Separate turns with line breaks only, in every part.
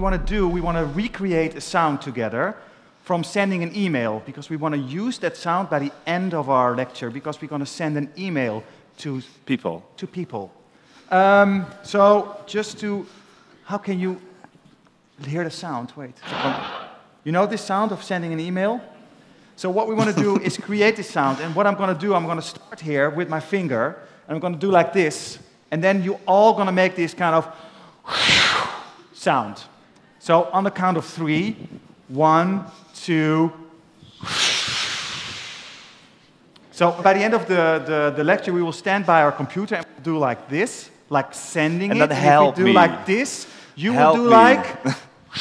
we want to do, we want to recreate a sound together from sending an email because we want to use that sound by the end of our lecture because we're going to send an email to
people.
To people. Um, so just to, how can you hear the sound? Wait. You know this sound of sending an email? So what we want to do is create this sound. And what I'm going to do, I'm going to start here with my finger. And I'm going to do like this. And then you all going to make this kind of sound. So on the count of three, one, two. So by the end of the, the, the lecture, we will stand by our computer and do like this, like sending
and
it.
Then help
if we do
me.
like this, you
help
will do
me.
like.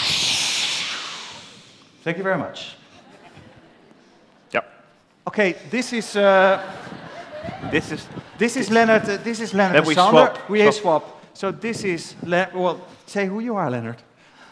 Thank you very much.
Yep.
Okay, this is. Uh,
this is.
This is Lernert. Uh, this is Lernert.
Then we
Sander.
swap.
We
Swap.
swap. So this is. Le well, say who you are, Lernert.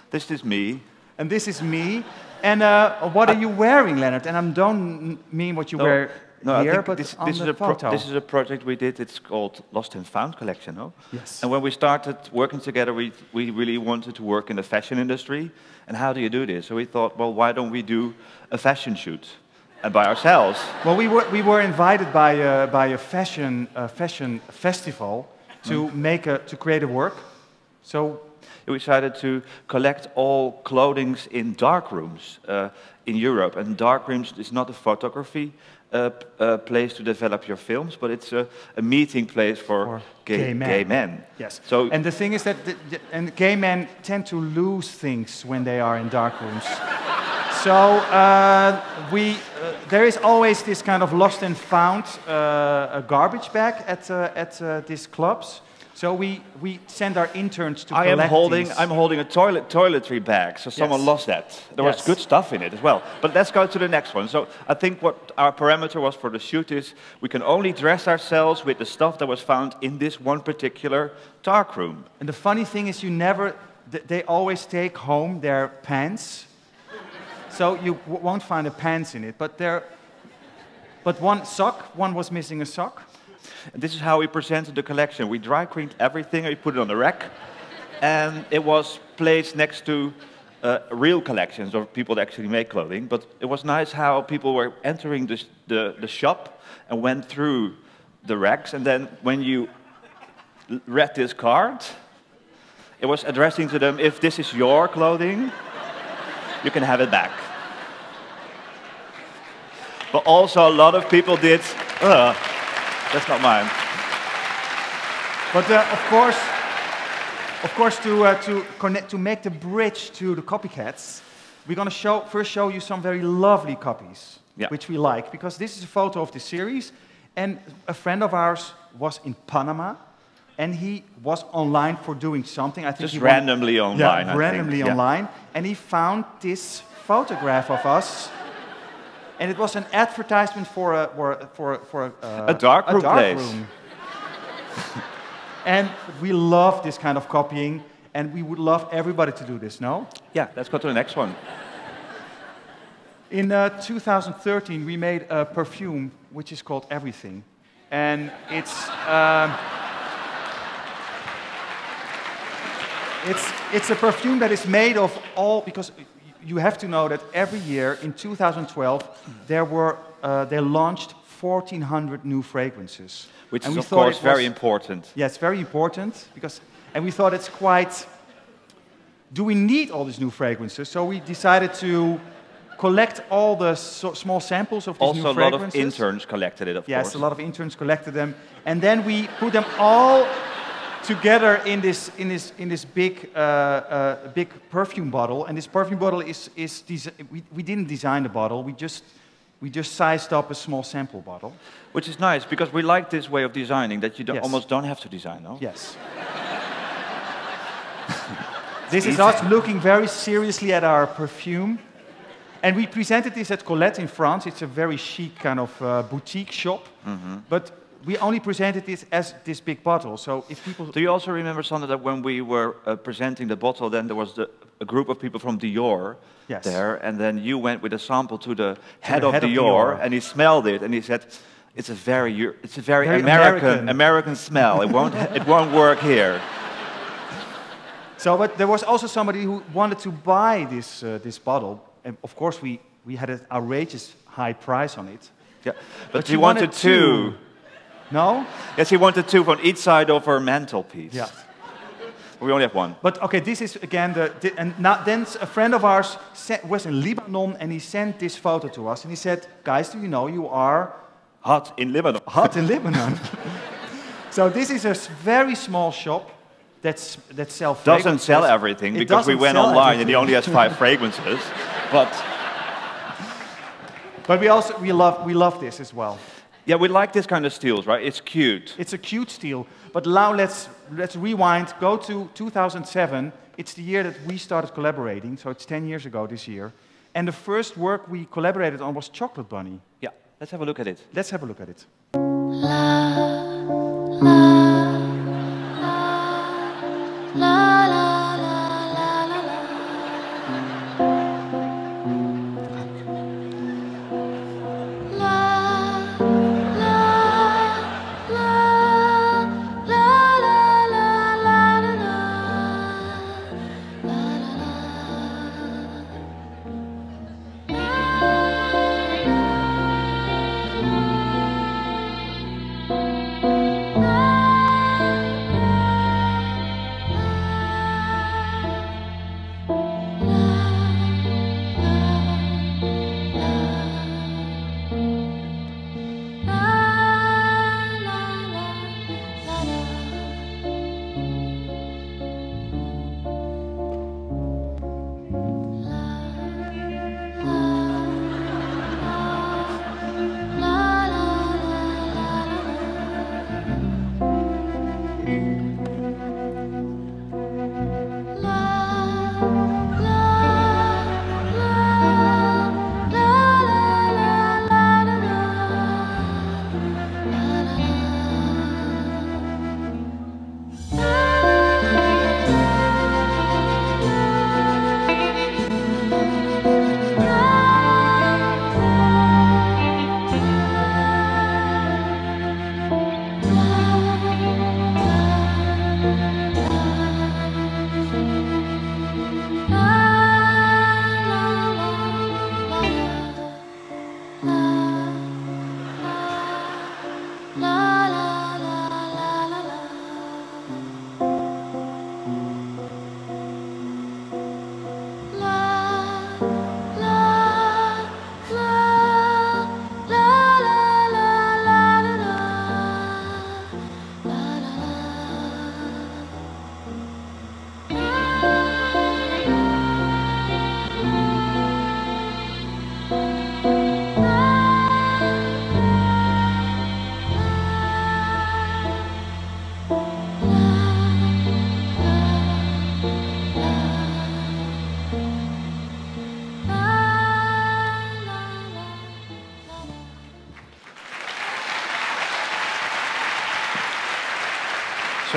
This is me.
And this is me. And uh, what are you wearing, Lernert? And I don't mean what you
No,
wear
no, I
here,
think
but
this,
on
this
the
is a pro-
photo.
this is a project we did. It's called Lost and Found Collection, no?
Yes.
And when we started working together, we we really wanted to work in the fashion industry. And how do you do this? So we thought, well, why don't we do a fashion shoot, and by ourselves?
Well, we were, we were invited by a, by a fashion, uh, fashion festival to make a, to create a work. So
we decided to collect all clothings in dark rooms uh, in Europe. And dark rooms is not a photography uh, uh, place to develop your films, but it's a, a meeting place for,
For
gay,
gay men.
gay men.
Yes.
So
and the thing is that the, the, and gay men tend to lose things when they are in dark rooms. so uh, we, uh, there is always this kind of lost and found uh, a garbage bag at, uh, at uh, these clubs. So we, we send our interns to
I am holding
these.
I'm holding a toilet toiletry bag, so someone
Yes.
lost that. There was good stuff in it as well. But let's go to the next one. So I think what our parameter was for the shoot is we can only dress ourselves with the stuff that was found in this one particular dark room.
And the funny thing is, you never they always take home their pants. So you won't find a pants in it. But there, but one sock, one was missing a sock.
And this is how we presented the collection. We dry cleaned everything, we put it on the rack, and it was placed next to uh, real collections of people that actually make clothing. But it was nice how people were entering the, the, the shop and went through the racks, and then when you read this card, it was addressing to them if this is your clothing, you can have it back. But also, a lot of people did. Uh, that's not mine.
But uh, of course, of course, to uh, to connect to make the bridge to the copycats, we're gonna show first show you some very lovely copies,
Yeah.
which we like because this is a photo of the series, and a friend of ours was in Panama, and he was online for doing something. I think
Just randomly online.
Yeah,
I think.
randomly
Yeah.
online, and he found this photograph of us. And it was an advertisement for a for a, for a, for a,
A dark room place.
room. and we love this kind of copying, and we would love everybody to do this. No?
Yeah, let's go to the next one.
In uh, 2013, we made a perfume which is called Everything, and it's. Um, it's, it's a perfume that is made of all, because you have to know that every year in 2012, there were, uh, they launched 1,400 new fragrances.
Which
And
is, of course,
it
very
was-
important.
Yeah, it's very important because, and we thought it's quite. Do we need all these new fragrances? So we decided to collect all the so small samples of these
Also,
new
a lot of interns collected it, of
yes,
course.
a lot of interns collected them, and then we put them all together in this in this in this big uh, uh, big perfume bottle. And this perfume bottle is is desi- we, we didn't design the bottle. We just we just sized up a small sample bottle.
Which is nice because we like this way of designing that you don't,
Yes.
almost don't have to design, no?
Yes. this is us looking very seriously at our perfume. And we presented this at Colette in France. It's a very chic kind of uh, boutique shop. But we only presented this as this big bottle. So if people.
Do you also remember, Sander, that when we were uh, presenting the bottle, then there was the, a group of people from Dior
Yes.
there, and then you went with a sample to the head,
the
of,
head of
Dior,
Dior.
and he smelled it, and he said, "It's a very, it's a very,
Very
American,
American.
American smell. It won't, it won't work here."
So, but there was also somebody who wanted to buy this, uh, this bottle. And of course, we, we had an outrageous high price on it.
Yeah. But,
But you
wanted,
wanted
two.
two. No?
Yes, he wanted two on each side of her mantelpiece.
Yeah.
We only have one.
But okay, this is again the, the and now, then a friend of ours sent, was in Lebanon and he sent this photo to us and he said, "Guys, do you know you are
Hot in Lebanon.
hot in Lebanon?" so this is a very small shop that's that sells
Doesn't sell everything
It
because we went online and he only has five fragrances. But
But we also we love we love this as well.
Yeah, we like this kind of steels, right? It's cute.
It's a cute steel. But now let's let's rewind. Go to 2007. It's the year that we started collaborating. So it's 10 years ago this year. And the first work we collaborated on was Chocolate Bunny.
Yeah, let's have a look at it.
Let's have a look at it.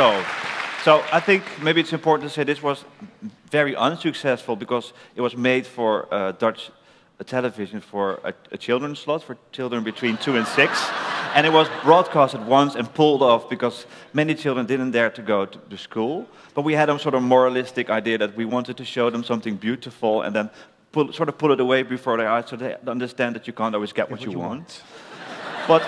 So, so I think maybe it's important to say this was very unsuccessful because it was made for uh, Dutch uh, television for a, a children's slot for children between two and six, and it was broadcasted once and pulled off because many children didn't dare to go to, to school. But we had a sort of moralistic idea that we wanted to show them something beautiful and then pull, sort of pull it away before their eyes so they understand that you can't always get what, you, want. But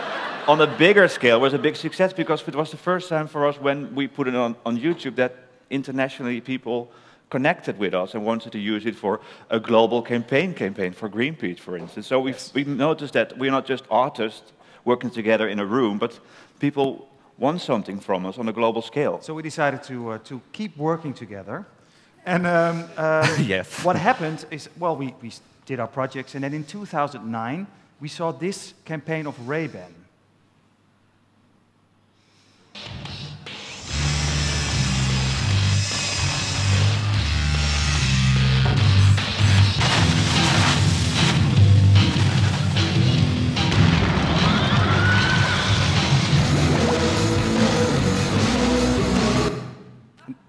on a bigger scale, it was a big success because it was the first time for us when we put it on, on YouTube that internationally people connected with us and wanted to use it for a global campaign campaign for Greenpeace, for instance. So we've, we've noticed that we're not just artists working together in a room, but people want something from us on a global scale.
So we decided to, uh, to keep working together. And um, uh,
Yes.
what happened is, well, we, we did our projects, and then in 2009, we saw this campaign of Ray-Ban.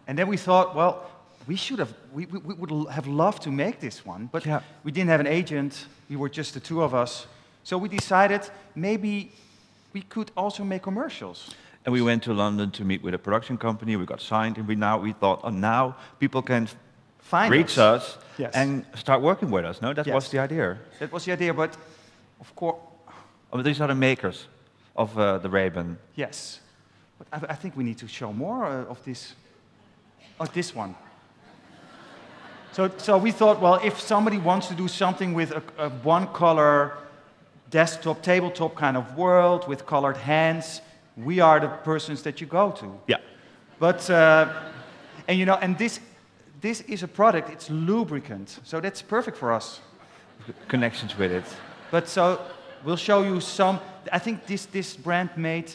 And then we thought, well, we should have, we, we, we would have loved to make this one, but
Yeah.
we didn't have an agent. We were just the two of us. So we decided maybe we could also make commercials.
And we went to London to meet with a production company. We got signed, and we now we thought, oh, now people can
Find
reach
us.
us,
Yes.
and start working with us. No, that
Yes.
was the idea.
That was the idea, but of course,
Oh, these are the makers of uh, the Ray-Ban.
yes. But I, I think we need to show more uh, of this, of this one. So, so we thought, well, if somebody wants to do something with a, a one-color desktop, tabletop kind of world with colored hands, we are the persons that you go to.
Yeah.
But, uh, and you know, and this, this is a product, it's lubricant, so that's perfect for us.
Connections with it.
But so we'll show you some. I think this, this brand made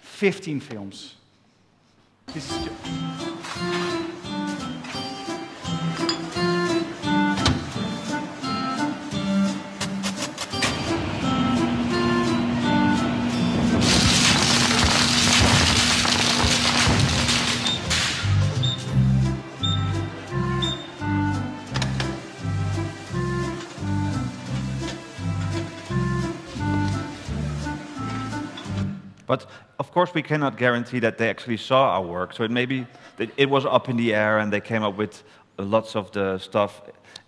15 films. This is
of course, we cannot guarantee that they actually saw our work. So it maybe it was up in the air, and they came up with lots of the stuff.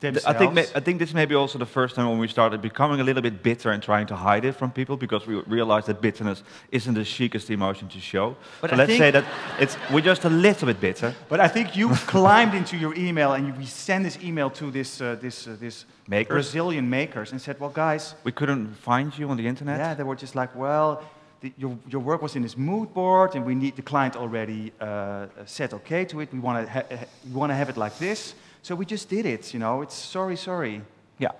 I think. I think this may be also the first time when we started becoming a little bit bitter and trying to hide it from people because we realized that bitterness isn't the chicest emotion to show.
But
so
I
let's say that it's, we're just a little bit bitter.
But I think you climbed into your email and you, we sent this email to this, uh, this, uh, this
Makers.
Brazilian makers and said, well, guys,
We couldn't find you on the internet.
yeah, they were just like, well, the, your, your work was in this mood board and we need the client already uh, said okay to it. We want to ha- ha- we want to have it like this. So we just did it, you know. It's sorry, sorry.
Yeah.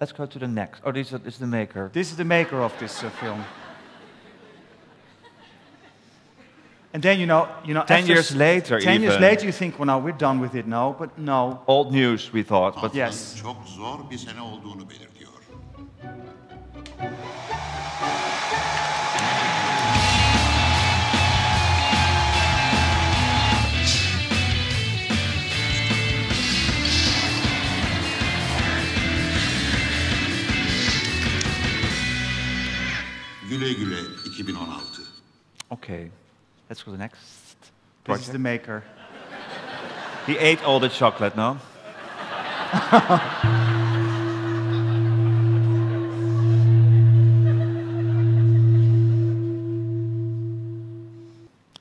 Let's go to the next. Oh, this is, this the maker.
This is the maker of this uh, film. And then you know, you know,
Ten years
s-
later
ten years later, you think, well, now we're done with it. No, but no.
Old news, we thought. But
Yes.
Güle güle 2016.
okay, let's go to the next
This is the maker.
He ate all the chocolate, no?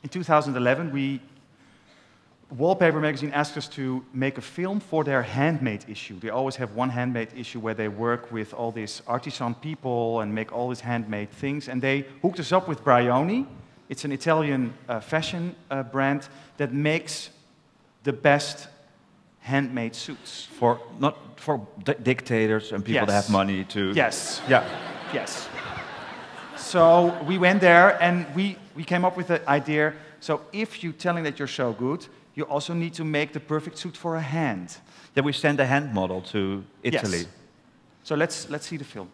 In 2011, we Wallpaper magazine asked us to make a film for their handmade issue. They always have one handmade issue where they work with all these artisan people and make all these handmade things. And they hooked us up with Brioni. It's an Italian uh, fashion uh, brand that makes the best handmade suits.
For not for di- dictators and people that have money to.
Yes.
Yeah.
Yes. So we went there and we, we came up with the idea. So if you're telling that you're so good, you also need to make the perfect suit for a hand.
Yeah, we sent a hand model to Italy.
Yes. So let's, let's see the film.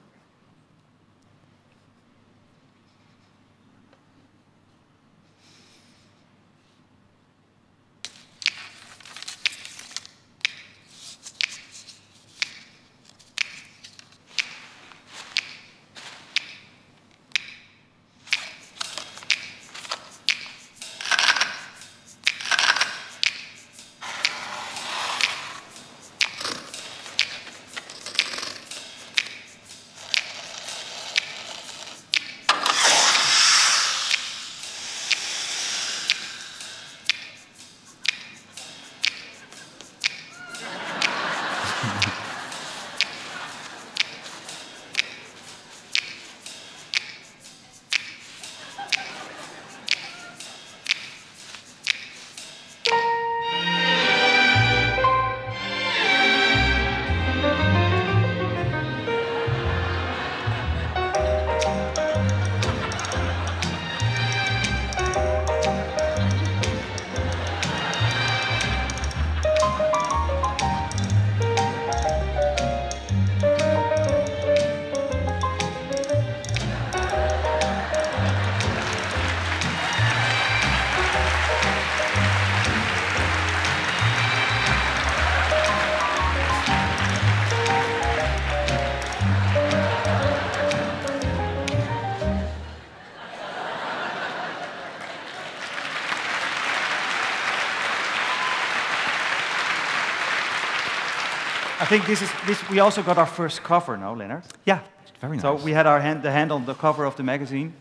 Think this is this. We also got our first cover, no, Lernert?
Yeah, very nice.
So we had our hand, the hand on the cover of the magazine,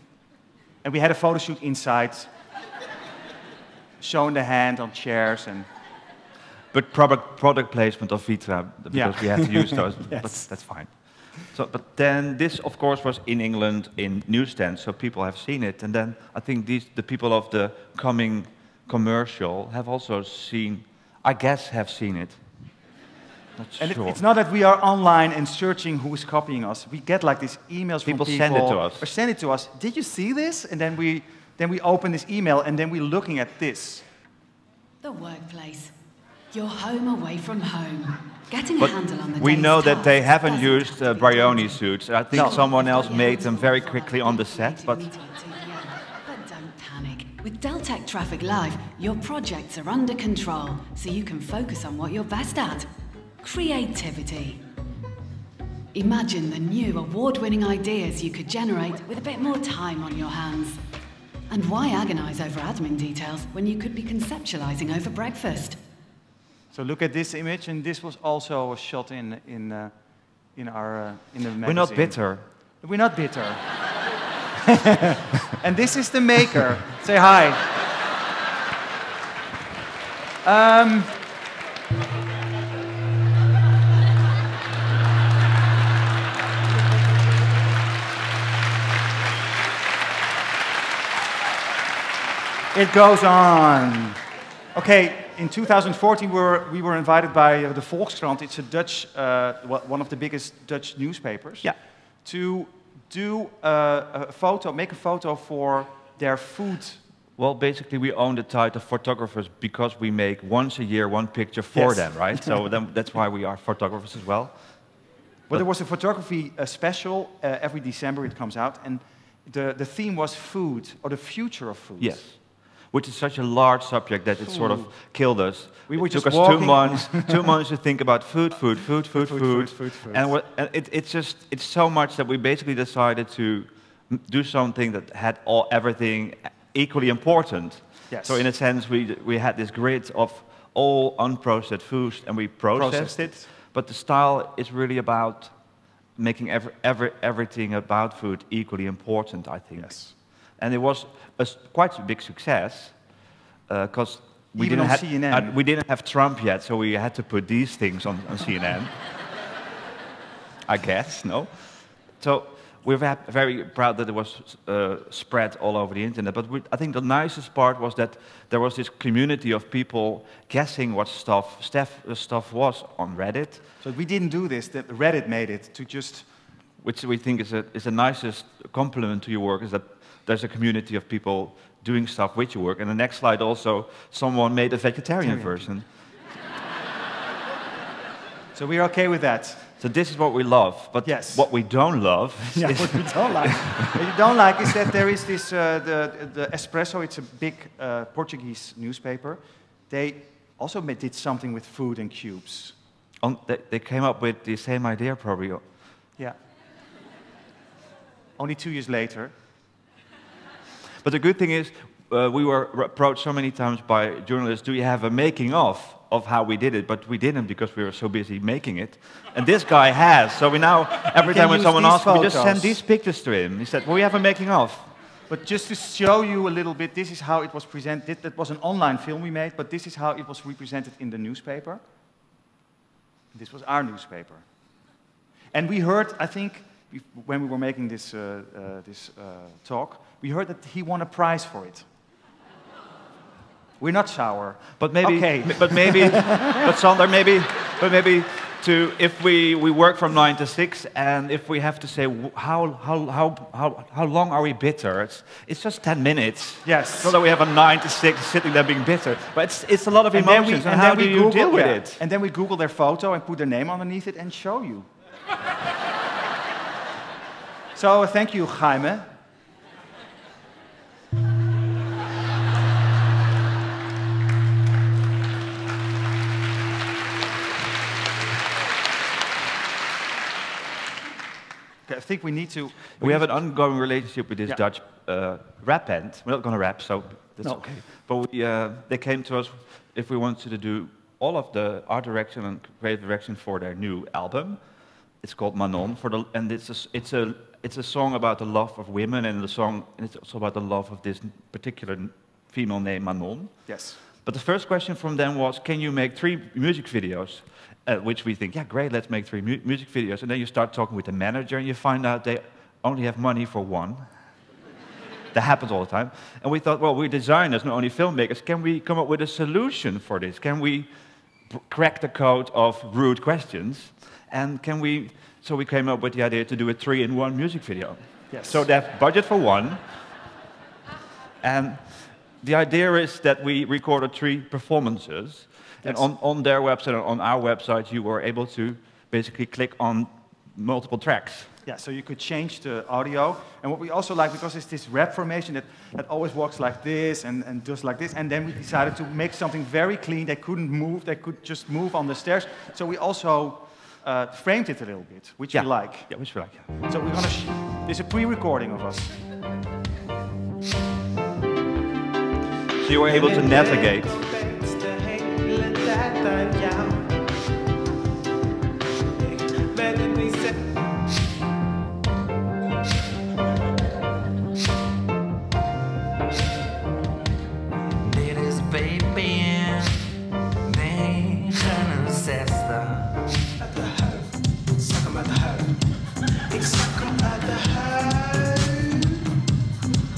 and we had a photo shoot inside, showing the hand on chairs and.
But product, product placement of Vitra, because
Yeah.
we had to use those,
Yes.
but that's fine. So, but then this, of course, was in England in newsstands, so people have seen it. And then I think these, the people of the coming commercial have also seen, I guess, have seen it. Not
And it- it's not that we are online and searching who is copying us. We get like these emails
People
from people.
send it to us.
Or send it to us. Did you see this? And then we then we open this email and then we're looking at this.
The workplace. Your home away from home. Getting a
But
handle on the
we know that they haven't used uh,
to
Brioni suits. I think
No.
someone else
Yeah,
made them very quickly on the set, but
meeting at 2 p.m. But don't panic. With Deltek Traffic Live, your projects are under control, so you can focus on what you're best at creativity. Imagine the new award winning ideas you could generate with a bit more time on your hands. And why agonize over admin details when you could be conceptualizing over breakfast?
So look at this image, and this was also shot in in uh, in our uh, in the magazine.
we're not bitter.
We're not bitter. and this is the maker. Say hi. Um, it goes on. Okay, in 2014 we were, we were invited by uh, the Volkskrant. It's a Dutch, uh, one of the biggest Dutch newspapers
Yeah.
to do uh, a photo, make a photo for their food.
Well, basically, we own the title photographers because we make once a year one picture for
Yes.
them, right? so then that's why we are photographers as well.
But there was a photography uh, special uh, every December. It comes out, and the, the theme was food or the future of food.
Yes. Which is such a large subject that it sort of killed us.
We were
it took us two months, two months to think about food, food, food, food,
Food,
food,
food.
And, it, it's just it's so much that we basically decided to do something that had all everything equally important.
Yes.
So in a sense, we we had this grid of all unprocessed foods, and we processed,
Processed
it.
it.
But the style is really about making every, every, everything about food equally important, I think.
Yes.
And it was a quite a big success because we
Even
didn't
on
have
CNN.
uh, we didn't have Trump yet, so we had to put these things on, on CNN. I guess no. So we're very proud that it was uh, spread all over the internet. But we, I think the nicest part was that there was this community of people guessing what stuff stuff, uh, stuff was on Reddit,
So we didn't do this. That Reddit made it to just.
which we think is a, is the nicest compliment to your work. Is that there's a community of people doing stuff with your work. And the next slide also, someone made a vegetarian
Vegetarian.
version.
So we're okay with that.
So this is what we love. But
Yes.
what we don't love
Yeah,
is
what we don't like. what you don't like is that there is this uh, the the Expresso. It's a big uh, Portuguese newspaper. They also ma- did something with food and cubes.
on, they, they came up with the same idea probably.
Yeah. Only two years later.
But the good thing is, uh, we were approached so many times by journalists, do you have a making of of how we did it? But we didn't because we were so busy making it. And this guy has. So we now, every time when someone asks, we just send these pictures to him. He said, well, we have a making of.
But just to show you a little bit, this is how it was presented. That was an online film we made, but this is how it was represented in the newspaper. This was our newspaper. And we heard, I think, when we were making this, uh, uh, this uh, talk, we heard that he won a prize for it. We're not sour.
But maybe,
Okay.
but maybe, but Sander, maybe, but maybe to if we, we work from nine to six, and if we have to say how how how how, how long are we bitter? It's it's just ten minutes.
Yes.
So that we have a nine to six sitting there being bitter, but it's it's a lot of emotions. And, then we and how do you
Google-
deal with
yeah.
it?
And then we Google their photo and put their name underneath it and show you. so thank you, Jaime. Think we need to.
We have an ongoing relationship with this
Yeah.
Dutch uh, rap band. We're not going to rap, so that's
No.
okay. But we, uh, they came to us if we wanted to do all of the art direction and creative direction for their new album. It's called Manon, for the, and it's a, it's, a, it's a song about the love of women, and the song and it's also about the love of this particular female named Manon.
Yes.
But the first question from them was, can you make three music videos? Uh, which we think, yeah, great, let's make three mu- music videos. And then you start talking with the manager, and you find out they only have money for one. that happens all the time. And we thought, well, we're designers, not only filmmakers. Can we come up with a solution for this? Can we crack the code of rude questions? And can we? So we came up with the idea to do a three-in-one music video.
Yes.
So they have budget for one, and the idea is that we recorded three performances. And on, on their website and on our website, you were able to basically click on multiple tracks.
Yeah, so you could change the audio. And what we also like, because it's this rap formation that, that always walks like this and, and does like this, and then we decided to make something very clean. They couldn't move, they could just move on the stairs. So we also uh, framed it a little bit, which
yeah.
we like.
Yeah, which we like. yeah.
So we're gonna, sh- there's a pre-recording of us.
So you were able to navigate.
Ik zak hem uit de huid.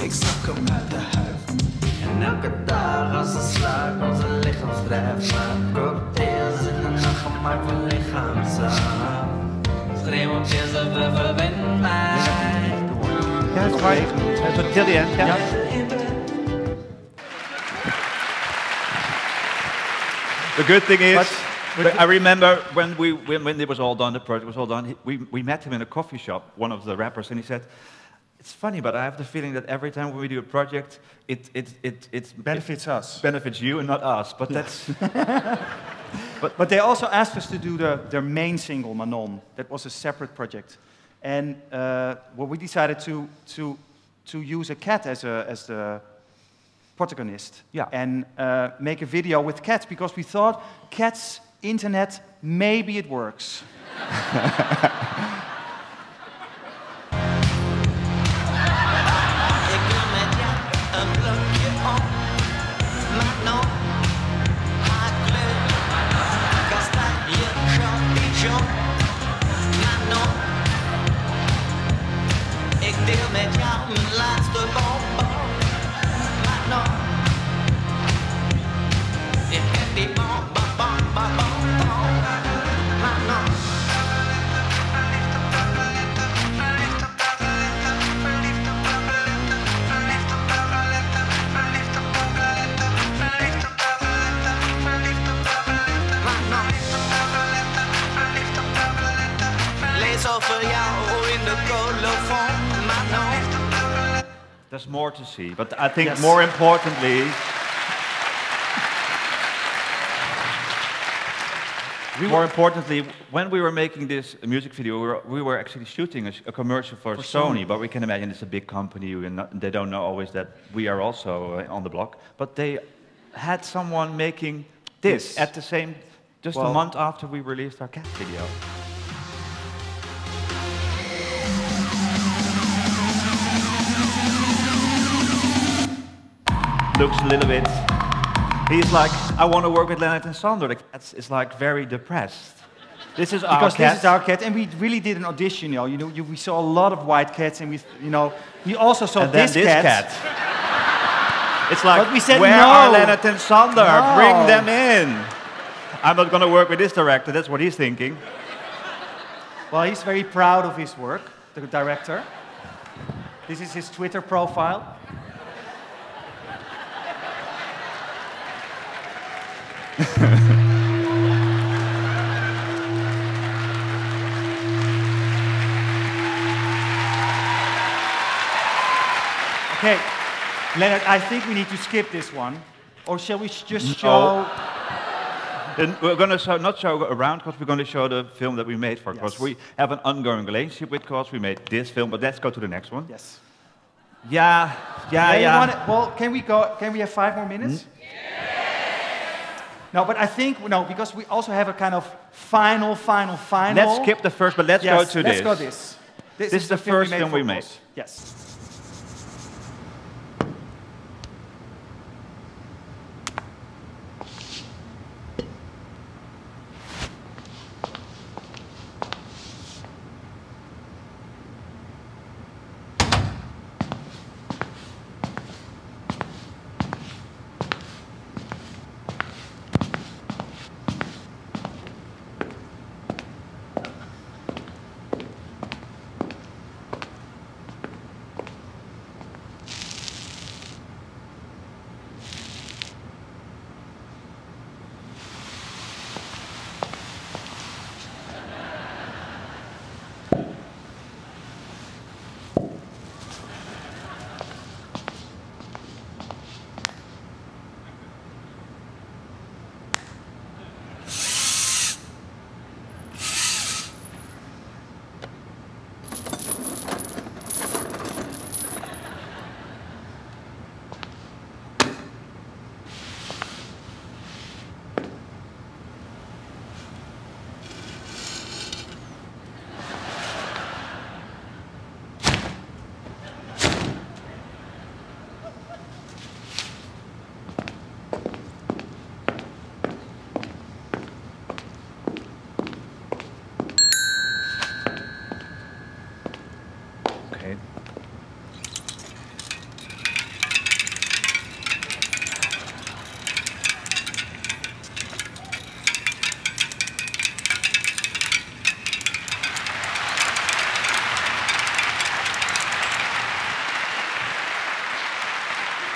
Ik zak hem uit de huid. En elke dag als een slag onze lichaamsdrijf maakt cocktails in de nacht gemaakt van lichaamszaad. Schreeuwend is er verwend mij.
Yeah, it's right. Uh, so till the end, yeah. The good thing is, but I remember when, we, when, when it was all done, the project was all done, he- we, we met him in a coffee shop, one of the rappers, and he said, it's funny, but I have the feeling that every time we do a project, it, it, it, it
Benefits us.
benefits you and not us. But that's,
But they also asked us to do the, their main single, Manon. That was a separate project. And uh, well, we decided to, to, to use a cat as, a, as the protagonist.
Yeah.
And uh, make a video with cats because we thought cats, internet, maybe it works.
Ik deel met
there's more to see. But I think
Yes.
more importantly, More importantly, when we were making this music video, we were, we were actually shooting a, a commercial for,
For
Sony,
Sony.
but we can imagine it's a big company, and they don't know always that we are also uh, on the block. But they had someone making this
This.
at the same, just a month after we released our cat video. Looks a little bit. He's like, I want to work with Lernert and Sander. The cat is like very depressed. This is our
Because
cat.
this is our cat, and we really did an audition. You know, you know, you, we saw a lot of white cats, and we, you know, we also saw
and
this,
this
cat.
cat. It's like,
But we said
where
no.
are Lernert and Sander?
No.
Bring them in. I'm not going to work with this director. That's what he's thinking.
Well, he's very proud of his work, the director. This is his Twitter profile. okay, Lernert, I think we need to skip this one. Or shall we just show?
Then we're going to show, not show around because we're going to show the film that we made for Cos.
Yes.
We have an ongoing relationship with Cos. We made this film, but let's go to the next one.
Yes.
Yeah, yeah,
you
yeah.
wanna- well, can we go? Can we have five more minutes? Mm-hmm. No, but I think no, because we also have a kind of final, final, final.
Let's skip the first, but let's
yes,
go to this.
let's go this. This,
This is the first film
for
we made.
Yes.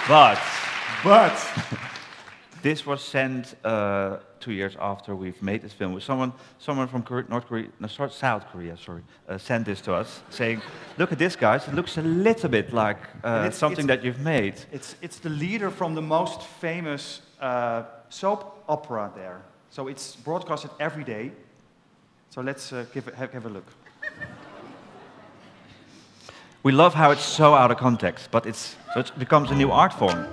But
But
this was sent uh, two years after we've made this film. Someone, someone from Kore- North Korea, no, South Korea, sorry, uh, sent this to us, saying, "Look at this, guys. It looks a little bit like uh,
it's-
something
it's-
that you've made."
it's it's the leader from the most famous uh, soap opera there. So it's broadcasted every day. So let's uh, give have, have a look.
We love how it's so out of context, but it's so it becomes a new art form.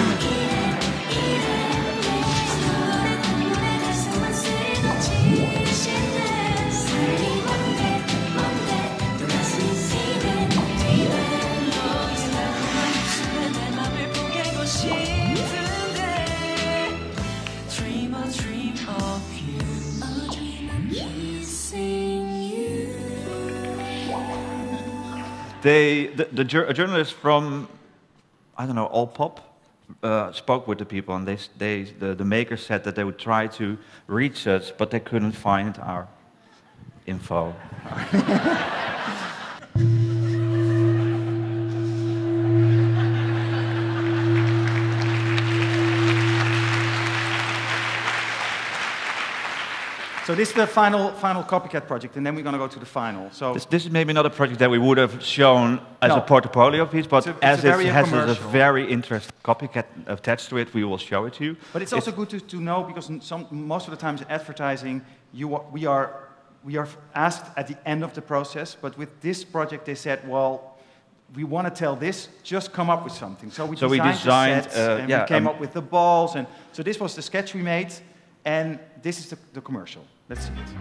They, the, the a journalist from, I don't know, All Pop, uh, spoke with the people, and they, they, the, the makers said that they would try to reach us, but they couldn't find our info.
So this is the final final copycat project, and then we're going to go to the final. So
This, this is maybe not a project that we would have shown as
No.
a portfolio piece, but
It's a- it's
as it has a very interesting copycat attached to it, we will show it to you.
But it's also good to, to know because some, most of the times in advertising, you, we, are, we are asked at the end of the process. But with this project, they said, well, we want to tell this, just come up with something. So we
So we
designed,
designed,
the sets,
uh,
and
yeah,
we came
um,
up with the balls. And so this was the sketch we made, and this is the, the commercial. Let's see it.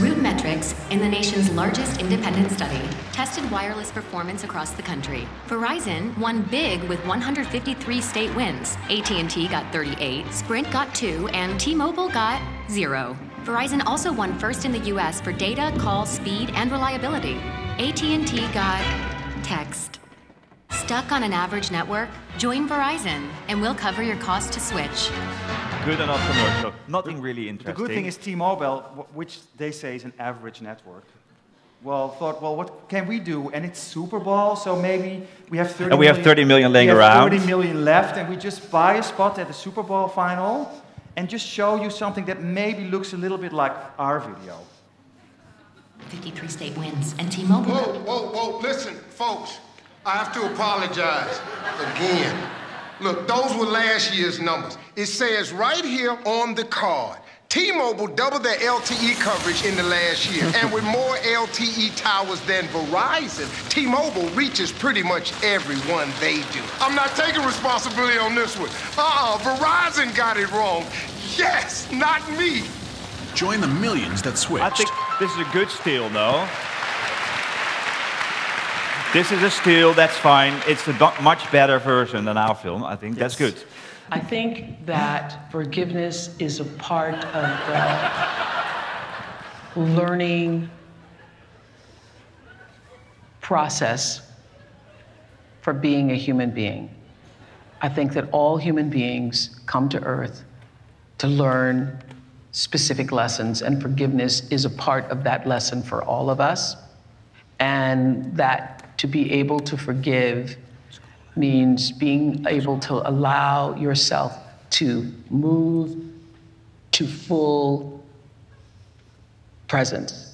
Rootmetrics, in the nation's largest independent study, tested wireless performance across the country. Verizon won big with 153 state wins. AT&T got 38, Sprint got 2, and T-Mobile got 0. Verizon also won first in the US for data, call speed, and reliability. AT&T got text. Stuck on an average network? Join Verizon, and we'll cover your cost to switch.
Good enough commercial. Nothing really interesting.
The good thing is T-Mobile, which they say is an average network, well, thought, well, what can we do? And it's Super Bowl, so maybe we have 30
And we have 30 million laying
we have
around.
30 million left, and we just buy a spot at the Super Bowl final and just show you something that maybe looks a little bit like our video.
53 state wins, and T-Mobile
Whoa, whoa, whoa, listen, folks. I have to apologize again. Look, those were last year's numbers. It says right here on the card T-Mobile doubled their LTE coverage in the last year, and with more LTE towers than Verizon, T-Mobile reaches pretty much everyone they do. I'm not taking responsibility on this one. Uh-uh, Verizon got it wrong. Yes, not me.
Join the millions that switched.
I think this is a good steal, though. This is a steal, that's fine. It's a much better version than our film. I think that's good.
I think that forgiveness is a part of the learning process for being a human being. I think that all human beings come to earth to learn specific lessons, and forgiveness is a part of that lesson for all of us. And that to be able to forgive means being able to allow yourself to move to full presence.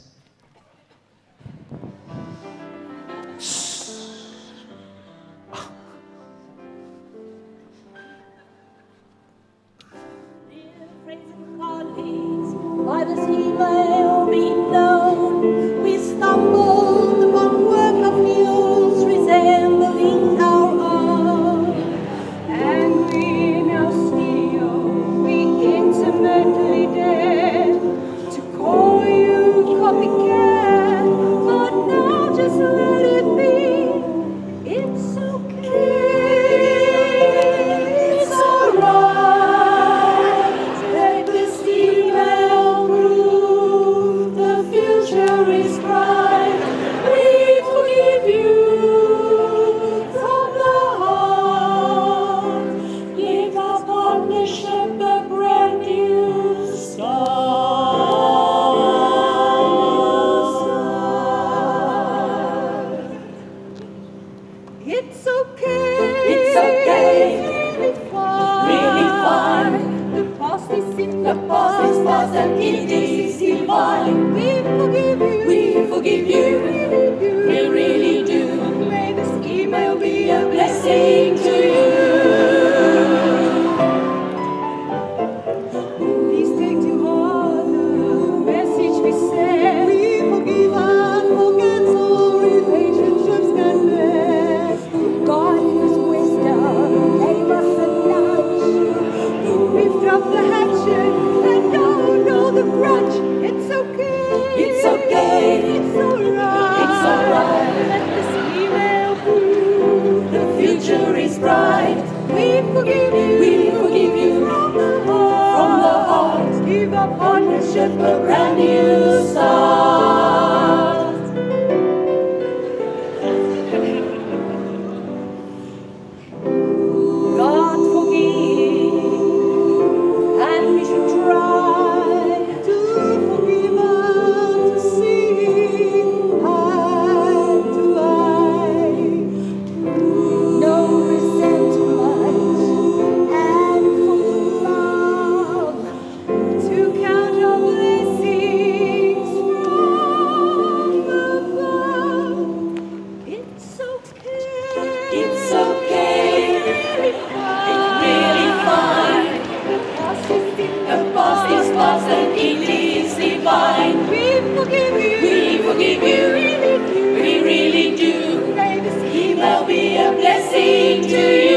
Be a blessing to you.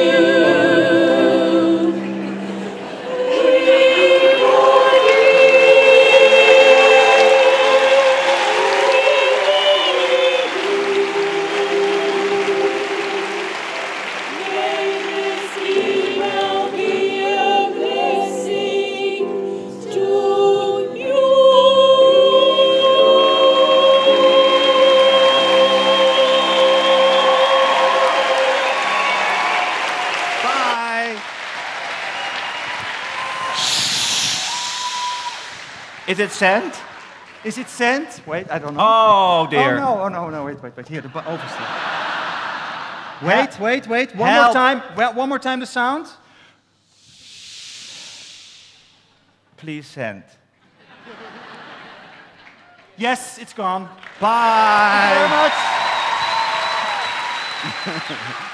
It
sent?
Is it sent? Wait, I don't know.
Oh, dear.
Oh no, oh no, no, wait, wait, wait. Here, the overstep. Wait, wait, wait. One more time. Well, one more time the sound.
Please send.
Yes, it's gone.
Bye.
Thank you very much.